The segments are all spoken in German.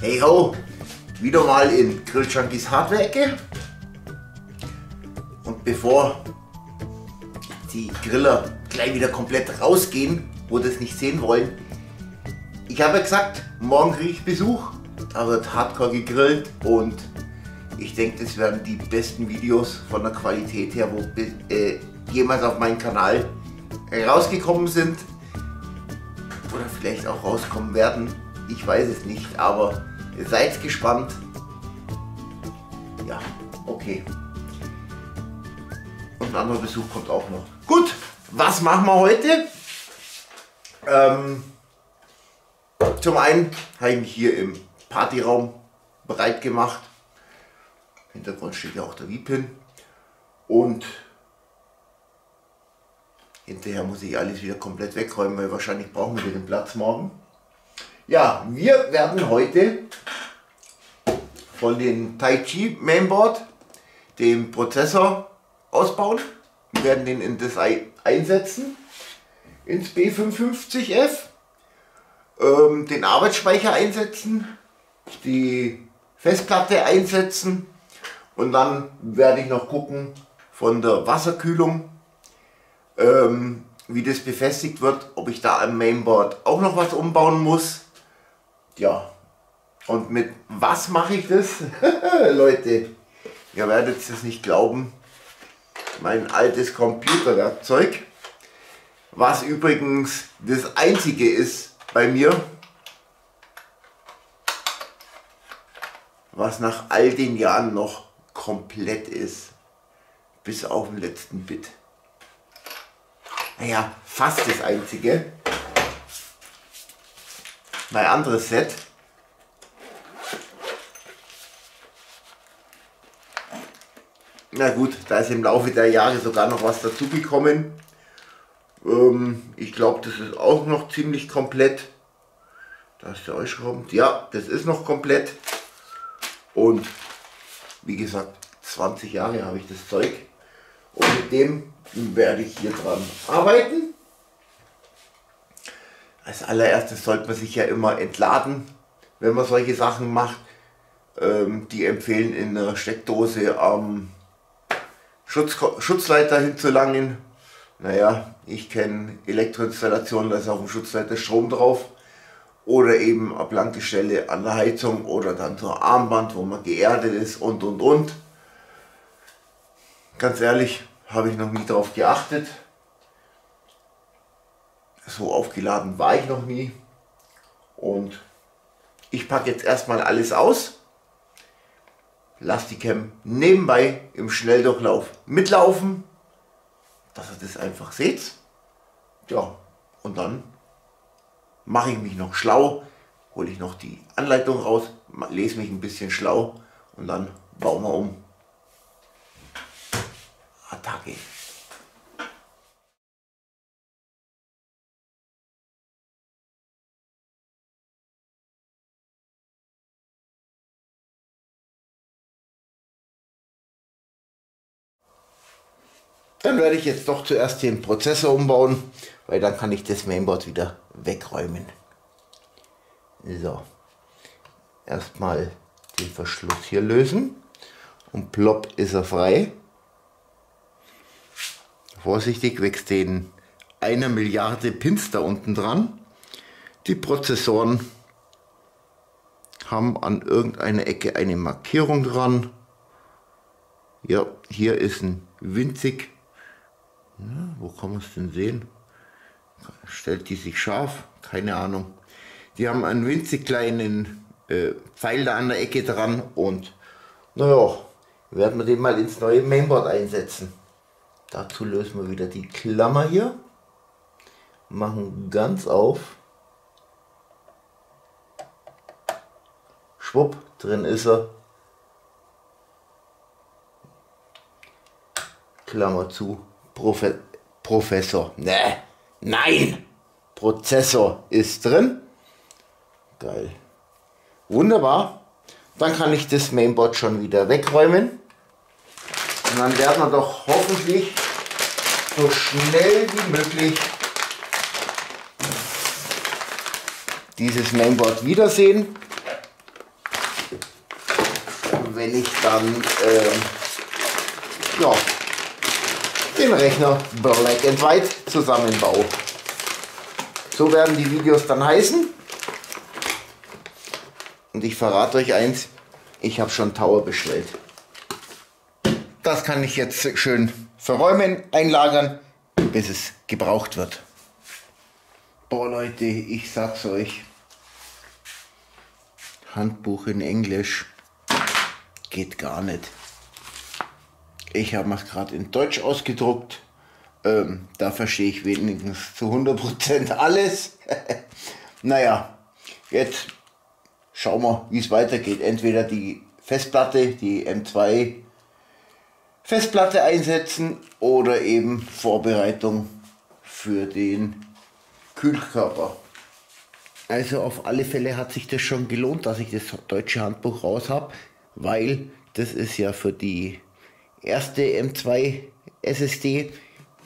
Hey ho, wieder mal in Grill Hardware-Ecke. Und bevor die Griller gleich wieder komplett rausgehen, wo das nicht sehen wollen, ich habe ja gesagt, morgen kriege ich Besuch. Da wird Hardcore gegrillt und ich denke, das werden die besten Videos von der Qualität her, wo äh, jemals auf meinem Kanal rausgekommen sind oder vielleicht auch rauskommen werden. Ich weiß es nicht, aber seid gespannt. Ja, okay. Und ein anderer Besuch kommt auch noch. Gut, was machen wir heute? Ähm, zum einen habe ich mich hier im Partyraum bereit gemacht. Im Hintergrund steht ja auch der Wiepin. Und hinterher muss ich alles wieder komplett wegräumen, weil wahrscheinlich brauchen wir den Platz morgen. Ja, wir werden heute von dem Tai Chi Mainboard den Prozessor ausbauen. Wir werden den in das einsetzen, ins B550F, ähm, den Arbeitsspeicher einsetzen, die Festplatte einsetzen und dann werde ich noch gucken von der Wasserkühlung, ähm, wie das befestigt wird, ob ich da am Mainboard auch noch was umbauen muss ja, und mit was mache ich das? Leute, ihr werdet es nicht glauben. Mein altes Computerwerkzeug, was übrigens das einzige ist bei mir, was nach all den Jahren noch komplett ist. Bis auf den letzten Bit. Naja, fast das einzige mein anderes Set. Na gut, da ist im Laufe der Jahre sogar noch was dazugekommen. Ähm, ich glaube, das ist auch noch ziemlich komplett. Da ist der Euschrauben. Ja, das ist noch komplett. Und wie gesagt, 20 Jahre habe ich das Zeug. Und mit dem werde ich hier dran arbeiten. Als allererstes sollte man sich ja immer entladen, wenn man solche Sachen macht. Ähm, die empfehlen in einer Steckdose am Schutz, Schutzleiter hinzulangen. Naja, ich kenne Elektroinstallationen, da ist auf dem Schutzleiter Strom drauf. Oder eben eine blanke Stelle an der Heizung oder dann so ein Armband, wo man geerdet ist und und und. Ganz ehrlich, habe ich noch nie darauf geachtet. So aufgeladen war ich noch nie. Und ich packe jetzt erstmal alles aus. Lass die Cam nebenbei im Schnelldurchlauf mitlaufen, dass ihr das einfach seht. Ja, und dann mache ich mich noch schlau, hole ich noch die Anleitung raus, lese mich ein bisschen schlau und dann bauen wir um. Attacke. Dann werde ich jetzt doch zuerst den Prozessor umbauen, weil dann kann ich das Mainboard wieder wegräumen. So, erstmal den Verschluss hier lösen und plopp ist er frei. Vorsichtig wächst den einer Milliarde Pins da unten dran. Die Prozessoren haben an irgendeiner Ecke eine Markierung dran. Ja, hier ist ein winzig ja, wo kann man es denn sehen? Stellt die sich scharf? Keine Ahnung. Die haben einen winzig kleinen äh, Pfeil da an der Ecke dran und naja, werden wir den mal ins neue Mainboard einsetzen. Dazu lösen wir wieder die Klammer hier, machen ganz auf. Schwupp, drin ist er. Klammer zu. Profe Professor. Ne, nein! Prozessor ist drin. Geil. Wunderbar. Dann kann ich das Mainboard schon wieder wegräumen. Und dann werden wir doch hoffentlich so schnell wie möglich dieses Mainboard wiedersehen. wenn ich dann äh, ja, den Rechner Black and White zusammenbaue. So werden die Videos dann heißen. Und ich verrate euch eins, ich habe schon Tower bestellt. Das kann ich jetzt schön verräumen, einlagern, bis es gebraucht wird. Boah Leute, ich sag's euch. Handbuch in Englisch geht gar nicht. Ich habe es gerade in Deutsch ausgedruckt. Ähm, da verstehe ich wenigstens zu 100% alles. naja, jetzt schauen wir, wie es weitergeht. Entweder die Festplatte, die M2 Festplatte einsetzen oder eben Vorbereitung für den Kühlkörper. Also auf alle Fälle hat sich das schon gelohnt, dass ich das deutsche Handbuch raus habe, weil das ist ja für die erste M2 SSD,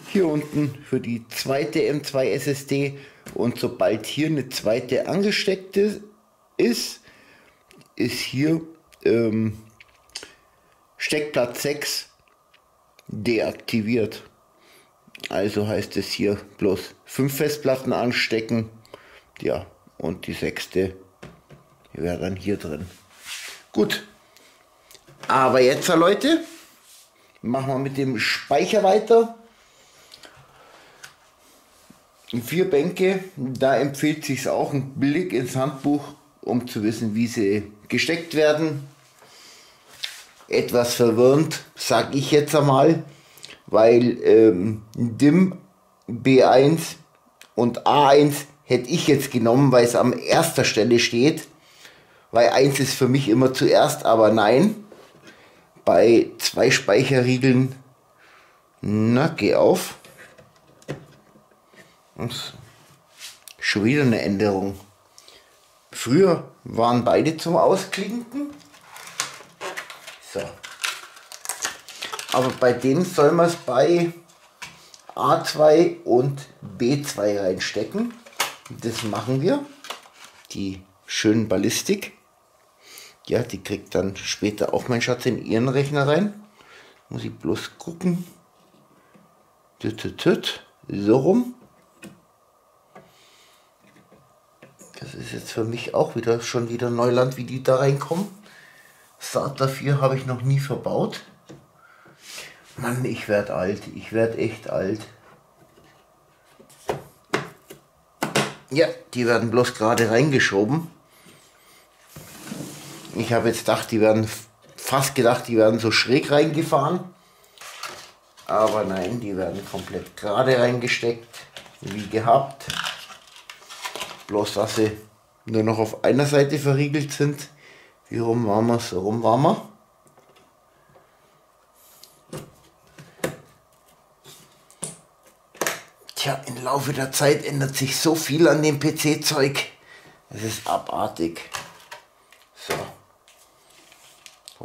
hier unten für die zweite M2 SSD und sobald hier eine zweite angesteckte ist, ist hier ähm, Steckplatz 6 deaktiviert. Also heißt es hier bloß fünf Festplatten anstecken. Ja, und die sechste wäre dann hier drin. Gut. Aber jetzt, Leute, machen wir mit dem Speicher weiter. Vier Bänke, da empfiehlt sich auch ein Blick ins Handbuch, um zu wissen, wie sie gesteckt werden. Etwas verwirrend, sage ich jetzt einmal, weil ähm, DIM B1 und A1 hätte ich jetzt genommen, weil es am erster Stelle steht. Weil 1 ist für mich immer zuerst, aber nein. Bei zwei Speicherriegeln, na, geh auf. Und schon wieder eine Änderung. Früher waren beide zum Ausklinken. So. Aber bei dem soll man es bei A2 und B2 reinstecken. Das machen wir. Die schönen Ballistik. Ja, die kriegt dann später auch mein Schatz in ihren Rechner rein. Muss ich bloß gucken. So rum. Das ist jetzt für mich auch wieder schon wieder Neuland, wie die da reinkommen. SATA 4 habe ich noch nie verbaut. Mann, ich werde alt. Ich werde echt alt. Ja, die werden bloß gerade reingeschoben. Ich habe jetzt gedacht, die werden fast gedacht, die werden so schräg reingefahren. Aber nein, die werden komplett gerade reingesteckt, wie gehabt. Bloß, dass sie nur noch auf einer Seite verriegelt sind. Wie rum waren wir? So rum waren wir. Tja, im Laufe der Zeit ändert sich so viel an dem PC-Zeug. Es ist abartig. So.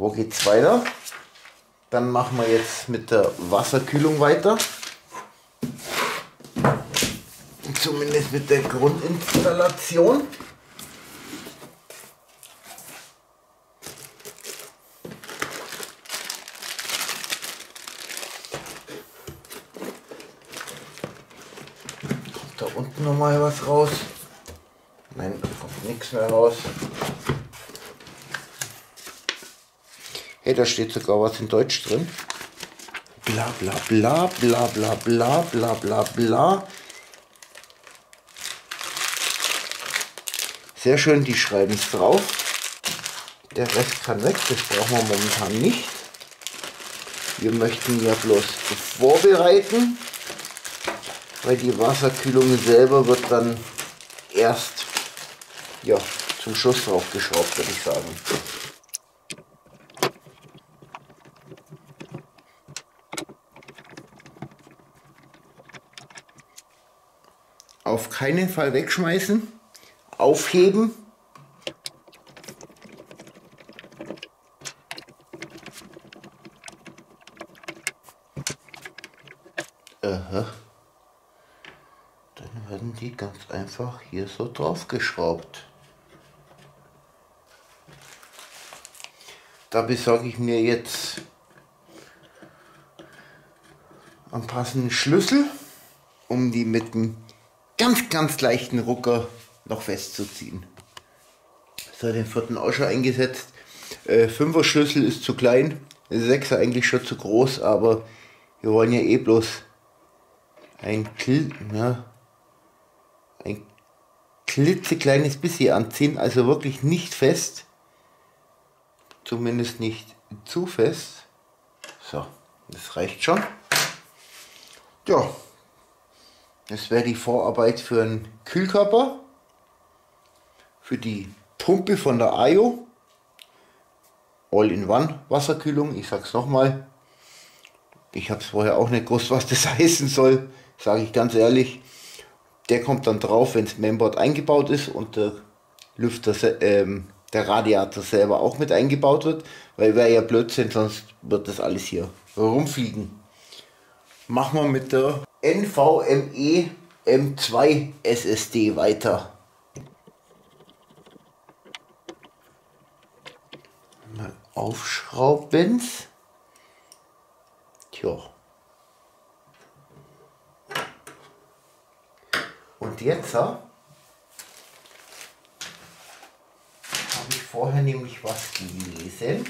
Wo geht's weiter? Dann machen wir jetzt mit der Wasserkühlung weiter. Zumindest mit der Grundinstallation. Kommt da unten noch mal was raus? Nein, da kommt nichts mehr raus. Hey, da steht sogar was in Deutsch drin. Bla bla bla bla bla bla bla bla bla. Sehr schön, die schreiben es drauf. Der Rest kann weg, das brauchen wir momentan nicht. Wir möchten ja bloß vorbereiten, weil die Wasserkühlung selber wird dann erst ja, zum Schluss drauf geschraubt, würde ich sagen. Auf keinen Fall wegschmeißen aufheben. Aha. Dann werden die ganz einfach hier so drauf geschraubt. Da besorge ich mir jetzt einen passenden Schlüssel, um die mit einem ganz, ganz leichten Rucker noch festzuziehen. So, den vierten auch schon eingesetzt. Äh, Fünfer Schlüssel ist zu klein, Sechser eigentlich schon zu groß, aber wir wollen ja eh bloß ein, Kl ja, ein klitzekleines bisschen anziehen, also wirklich nicht fest. Zumindest nicht zu fest. So, das reicht schon. Ja, das wäre die Vorarbeit für einen Kühlkörper, für die Pumpe von der AIO. All-in-One Wasserkühlung, ich sag's nochmal. Ich habe es vorher auch nicht gewusst, was das heißen soll, sage ich ganz ehrlich. Der kommt dann drauf, wenn das Mainboard eingebaut ist und der Lüfter, ähm, der Radiator selber auch mit eingebaut wird, weil wäre ja Blödsinn, sonst wird das alles hier rumfliegen. Machen wir mit der NVMe M2 SSD weiter. Mal aufschrauben. Tja. Und jetzt habe ich vorher nämlich was gelesen.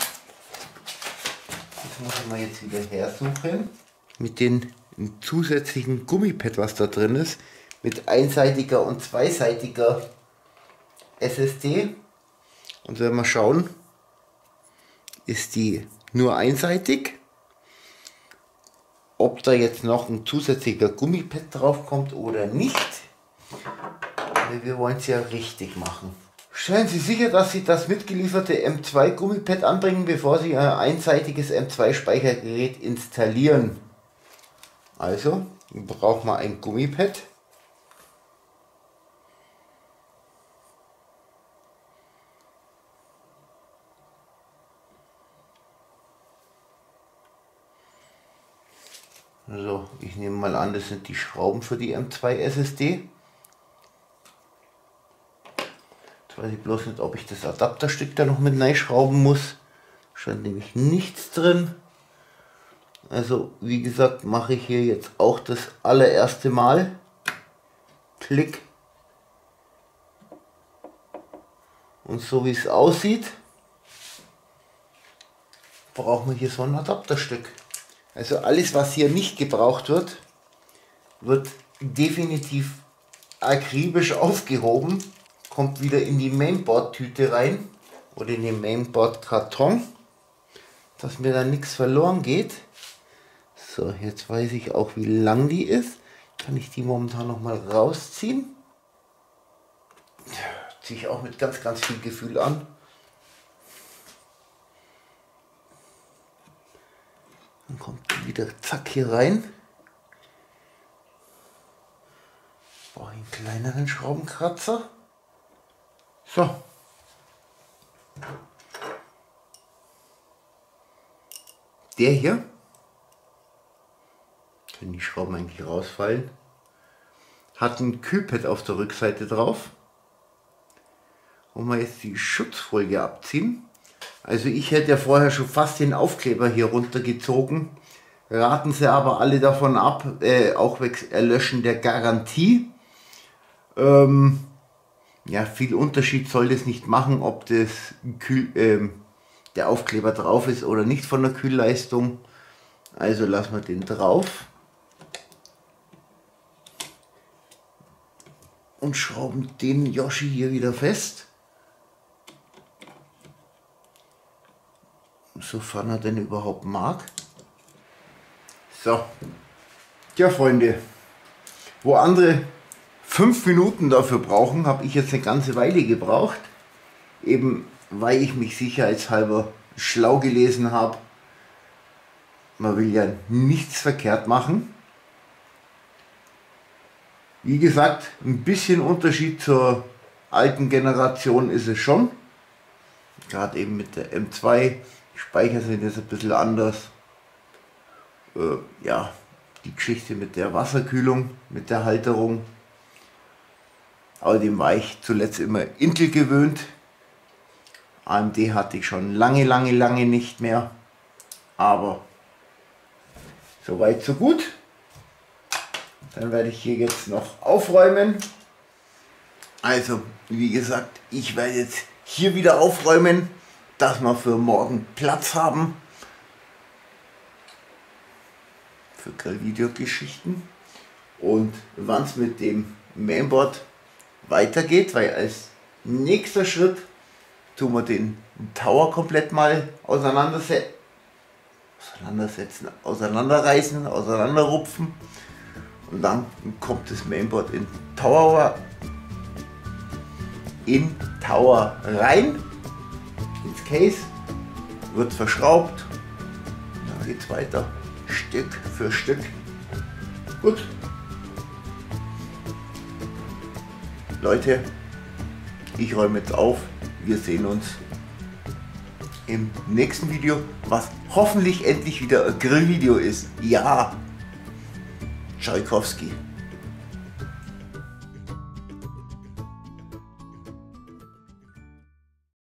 Das muss ich mal jetzt wieder hersuchen. Mit den zusätzlichen Gummipad, was da drin ist, mit einseitiger und zweiseitiger SSD. Und wenn wir schauen, ist die nur einseitig. Ob da jetzt noch ein zusätzlicher Gummipad drauf kommt oder nicht, wir wollen es ja richtig machen. Stellen Sie sicher, dass Sie das mitgelieferte M2 Gummipad anbringen, bevor Sie ein einseitiges M2 Speichergerät installieren. Also braucht man ein Gummipad. Also ich nehme mal an, das sind die Schrauben für die M2 SSD. Jetzt weiß ich bloß nicht, ob ich das Adapterstück da noch mit schrauben muss. Scheint nämlich nichts drin. Also wie gesagt, mache ich hier jetzt auch das allererste Mal. Klick. Und so wie es aussieht, brauchen wir hier so ein Adapterstück. Also alles, was hier nicht gebraucht wird, wird definitiv akribisch aufgehoben. Kommt wieder in die Mainboard-Tüte rein oder in den Mainboard-Karton, dass mir da nichts verloren geht. So, jetzt weiß ich auch, wie lang die ist. Kann ich die momentan noch mal rausziehen. Ziehe ich auch mit ganz, ganz viel Gefühl an. Dann kommt die wieder zack hier rein. Brauche einen kleineren Schraubenkratzer. So. Der hier können die Schrauben eigentlich rausfallen. Hat ein Kühlpad auf der Rückseite drauf. Und wir jetzt die Schutzfolie abziehen. Also ich hätte ja vorher schon fast den Aufkleber hier runtergezogen. Raten Sie aber alle davon ab, äh, auch wegen Erlöschen der Garantie. Ähm, ja, viel Unterschied soll das nicht machen, ob das Kühl, ähm, der Aufkleber drauf ist oder nicht von der Kühlleistung. Also lassen wir den drauf. Und schrauben den Yoshi hier wieder fest. Sofern er denn überhaupt mag. So. Ja, Freunde. Wo andere fünf Minuten dafür brauchen, habe ich jetzt eine ganze Weile gebraucht. Eben weil ich mich sicherheitshalber schlau gelesen habe. Man will ja nichts verkehrt machen. Wie gesagt, ein bisschen Unterschied zur alten Generation ist es schon. Gerade eben mit der M2. Die Speicher sind jetzt ein bisschen anders. Äh, ja, die Geschichte mit der Wasserkühlung, mit der Halterung. Außerdem war ich zuletzt immer Intel gewöhnt. AMD hatte ich schon lange, lange, lange nicht mehr. Aber soweit so gut. Dann werde ich hier jetzt noch aufräumen. Also, wie gesagt, ich werde jetzt hier wieder aufräumen, dass wir für morgen Platz haben. Für Grillvideogeschichten. Und wann es mit dem Mainboard weitergeht, weil als nächster Schritt tun wir den Tower komplett mal auseinandersetzen, auseinandersetzen, auseinanderreißen, auseinanderrupfen und dann kommt das Mainboard in Tower in Tower rein ins Case, wird verschraubt, dann geht es weiter Stück für Stück. Gut. Leute, ich räume jetzt auf. Wir sehen uns im nächsten Video, was hoffentlich endlich wieder ein Grillvideo ist. Ja, Tschaikowski.